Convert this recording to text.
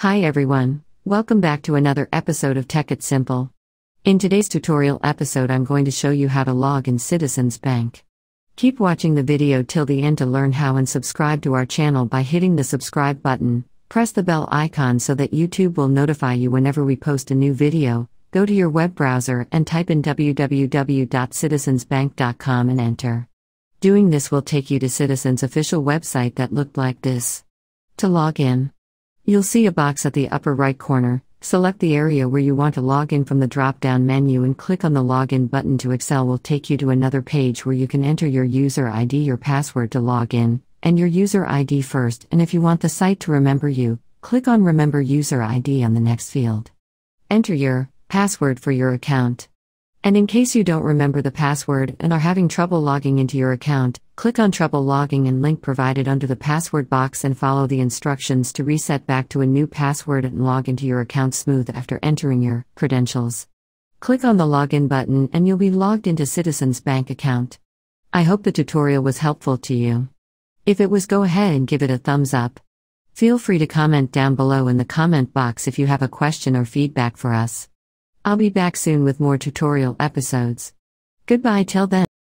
Hi everyone, welcome back to another episode of Tech It Simple. In today's tutorial episode, I'm going to show you how to log in Citizens Bank. Keep watching the video till the end to learn how and subscribe to our channel by hitting the subscribe button. Press the bell icon so that YouTube will notify you whenever we post a new video. Go to your web browser and type in www.citizensbank.com and enter. Doing this will take you to Citizens' official website that looked like this. To log in, You'll see a box at the upper right corner. Select the area where you want to log in from the drop down menu and click on the Login button to Excel will take you to another page where you can enter your user ID or password to log in, and your user ID first. And if you want the site to remember you, click on Remember User ID on the next field. Enter your password for your account. And in case you don't remember the password and are having trouble logging into your account, click on Trouble Logging and link provided under the password box and follow the instructions to reset back to a new password and log into your account smooth after entering your credentials. Click on the Login button and you'll be logged into Citizens Bank account. I hope the tutorial was helpful to you. If it was, go ahead and give it a thumbs up. Feel free to comment down below in the comment box if you have a question or feedback for us. I'll be back soon with more tutorial episodes. Goodbye till then.